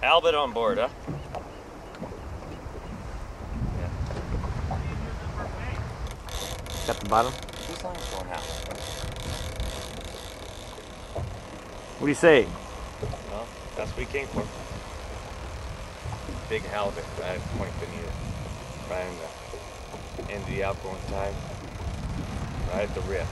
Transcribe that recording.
halibut on board, huh? Got the bottom. Whose line's going out? What do you say? Well, that's what we came for. Big halibut right at Point Bonita. Right in the end of the outgoing time. Right at the rip.